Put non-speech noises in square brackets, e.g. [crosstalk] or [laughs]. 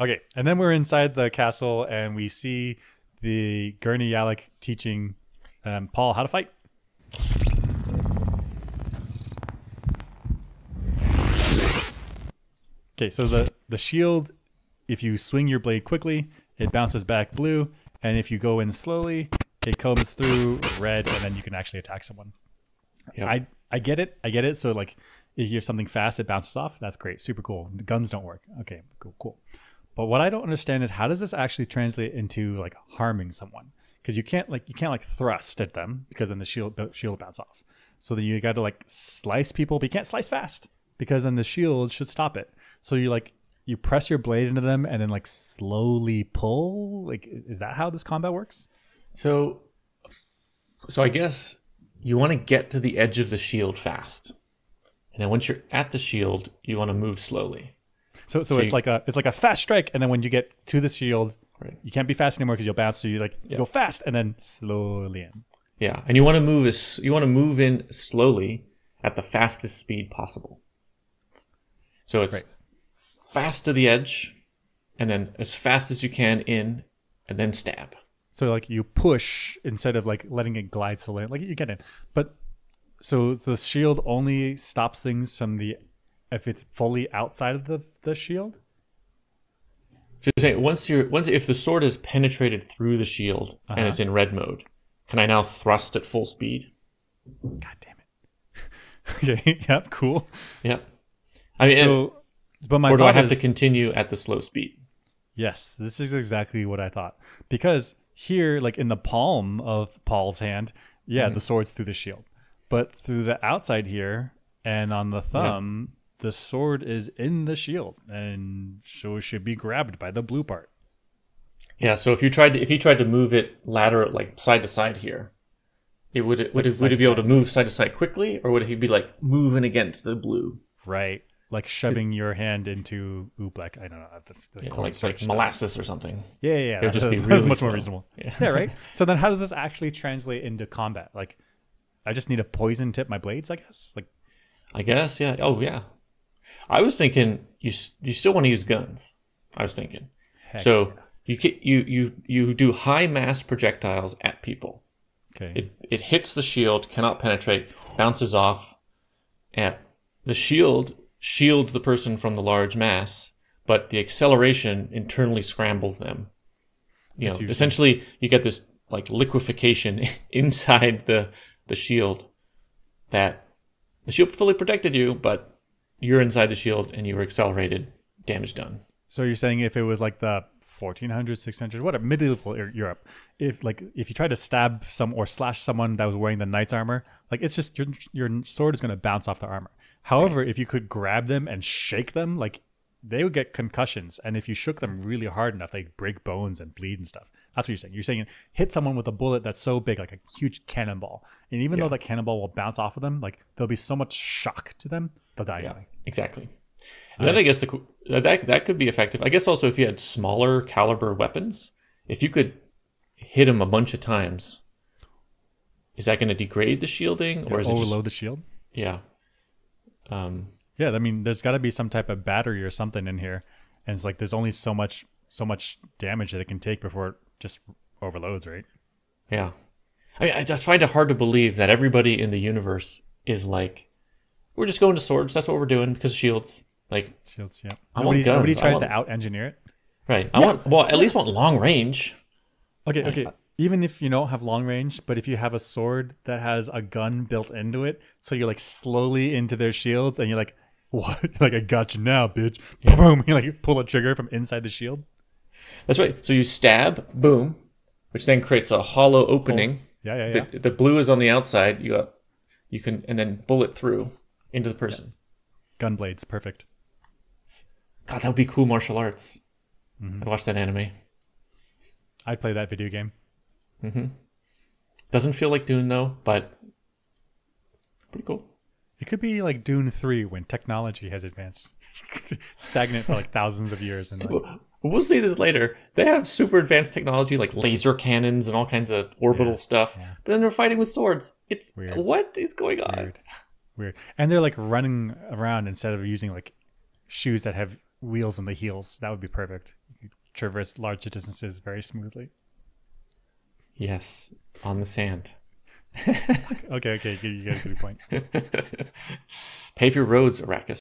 Okay, and then we're inside the castle and we see the Gurney Halleck teaching um, Paul how to fight. Okay, so the the shield, if you swing your blade quickly, it bounces back blue, and if you go in slowly, it comes through red, and then you can actually attack someone. Yep. I I get it, I get it. So like, if you have something fast, it bounces off. That's great, super cool. The guns don't work. Okay, cool, cool. But what I don't understand is how does this actually translate into like harming someone? Because you can't like you can't like thrust at them because then the shield shield bounce off. So then you got to like slice people, but you can't slice fast because then the shield should stop it. So you like you press your blade into them and then like slowly pull. Like is that how this combat works? So, so I guess you want to get to the edge of the shield fast, and then once you're at the shield, you want to move slowly. So so, So it's you- like a it's like a fast strike, and then when you get to the shield, Right. you can't be fast anymore because you'll bounce. So you like you go fast and then slowly in. Yeah, and you want to move as you want to move in slowly at the fastest speed possible. So it's Right. fast to the edge, and then as fast as you can in, and then stab. So like you push instead of like letting it glide slowly. Like you get in, but so the shield only stops things from the if it's fully outside of the the shield. You're saying once you're once if the sword has penetrated through the shield and it's in red mode, can I now thrust at full speed? God damn it. [laughs] okay. [laughs] Yep. Cool. Yep. I mean, and- So, but my or do I have is, to continue at the slow speed? Yes, this is exactly what I thought. Because here, like in the palm of Paul's hand, yeah, Mm-hmm. the sword's through the shield. But through the outside here and on the thumb, the sword is in the shield. And so it should be grabbed by the blue part. Yeah. So if you tried to if you tried to move it lateral like side to side here, it would it would it, would it be able to move side to side quickly, or would it be like moving against the blue? Right. Like shoving your hand into oobleck. I don't know. The, the know, like like molasses or something. Yeah, yeah, yeah. It would just be [laughs] really that's much more reasonable. Yeah. Yeah. right. [laughs] So then, how does this actually translate into combat? Like, I just need a poison tip my blades, I guess. Like, I guess. Yeah. Oh yeah. I was thinking you you still want to use guns. I was thinking. so you you you you do high mass projectiles at people. okay, It it hits the shield, cannot penetrate, bounces off. And the shield shields the person from the large mass, but the acceleration internally scrambles them. You know, usually- essentially you get this like liquefaction [laughs] inside the the shield that the shield fully protected you, but you're inside the shield and you were accelerated, damage done. So you're saying if it was like the 1400s, 600s, whatever, medieval Europe, if like if you try to stab some or slash someone that was wearing the knight's armor, like it's just your your sword is going to bounce off the armor. However, if you could grab them and shake them, like they would get concussions, and if you shook them really hard enough, they'd break bones and bleed and stuff. That's what you're saying. You're saying hit someone with a bullet that's so big, like a huge cannonball, and even though that cannonball will bounce off of them, like there'll be so much shock to them, they'll die. Yeah, exactly. And then I guess the that that could be effective. I guess also if you had smaller caliber weapons, if you could hit them a bunch of times, is that going to degrade the shielding, or is it Overload the shield. yeah? Um, Yeah, I mean, there's got to be some type of battery or something in here, and it's like there's only so much so much damage that it can take before it just overloads, right? yeah. I mean, I just find it hard to believe that everybody in the universe is like, we're just going to swords. That's what we're doing because of shields. Like, Shields, yeah. I want nobody, nobody guns. I tries want- to out engineer it. right? I want well, at least want long range. Okay, okay. Even if you don't have long range, but if you have a sword that has a gun built into it, so you're like slowly into their shields, and you're like, "What? [laughs] like I got you now, bitch!" [laughs] Boom! [laughs] You like pull a trigger from inside the shield. That's right. So you stab, boom, which then creates a hollow opening. Yeah, yeah, yeah. The, the blue is on the outside. You got, you can, and then bullet through into the person. Gun blades, perfect. God, that would be cool martial arts. Mm-hmm. I'd watch that anime. I'd play that video game. Mm-hmm. Doesn't feel like Dune though, but pretty cool. It could be like Dune Three when technology has advanced, [laughs] stagnant for like thousands of years, and like, We'll see this later. They have super advanced technology like laser cannons and all kinds of orbital stuff, but then they're fighting with swords. It's Weird. what is going on? weird, weird, and they're like running around instead of using like shoes that have wheels in the heels. That would be perfect. You could traverse large distances very smoothly. Yes, on the sand. [laughs] Okay, okay, you got a good point. [laughs] Pave your roads, Arrakis.